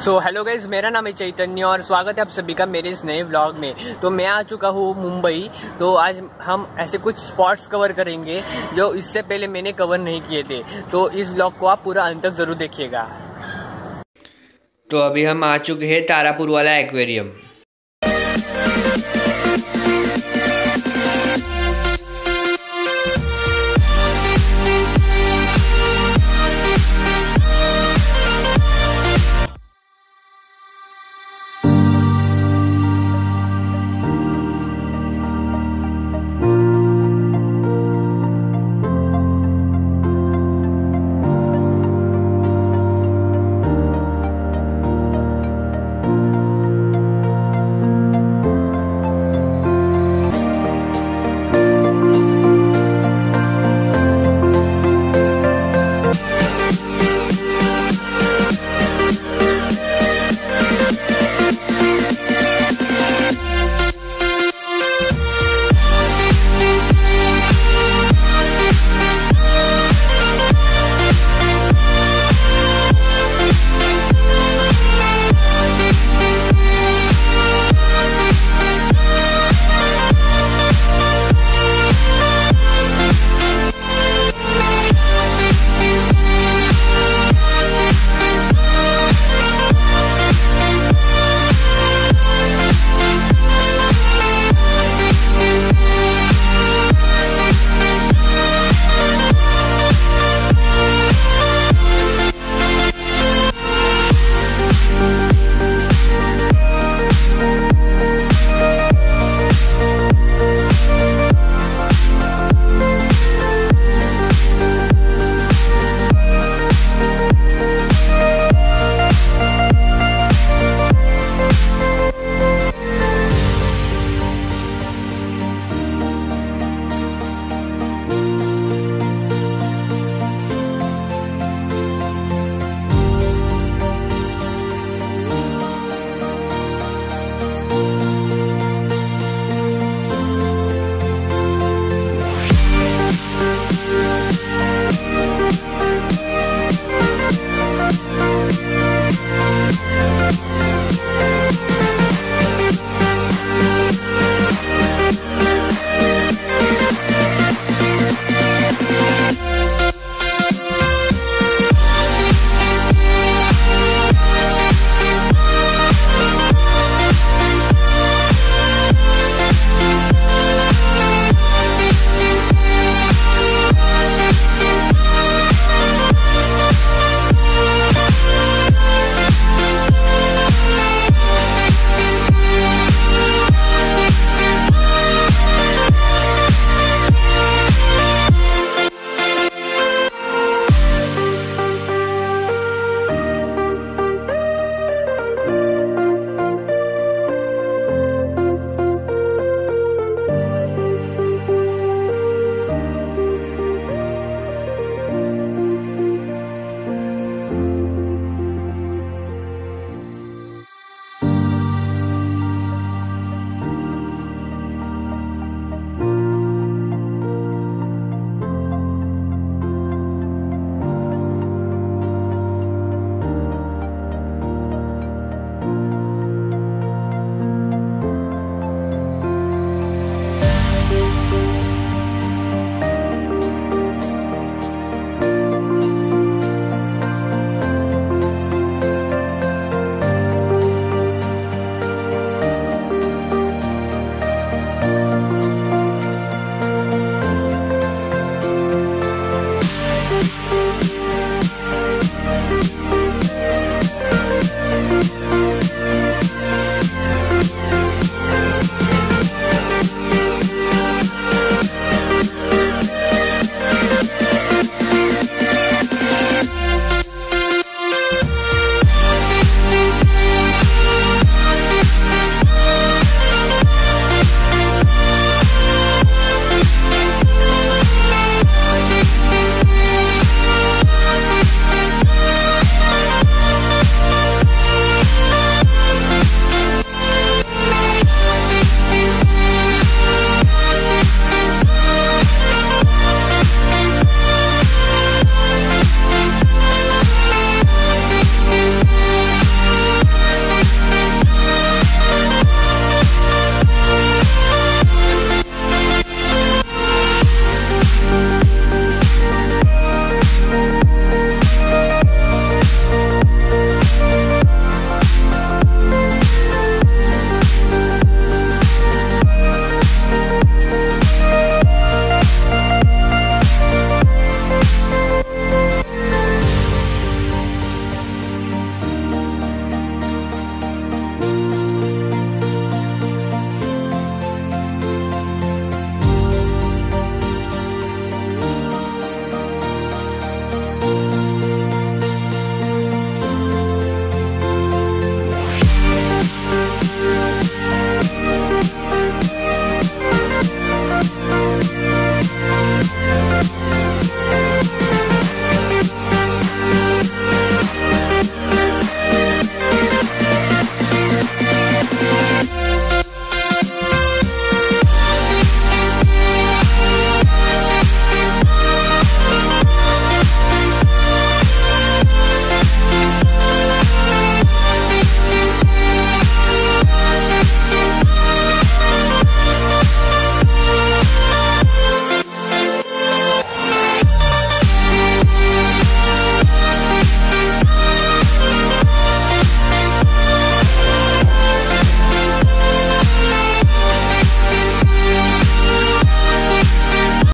So hello guys मेरा नाम है चैतन्य और स्वागत है आप सभी का मेरे इस नए ब्लॉग में। तो मैं आ चुका हूँ मुंबई। तो आज हम ऐसे कुछ स्पॉट्स कवर करेंगे जो इससे पहले मैंने कवर नहीं किए थे। तो इस ब्लॉग को आप पूरा अंत तक ज़रूर देखिएगा। तो अभी हम आ चुके हैं तारापुर वाला एक्वेरियम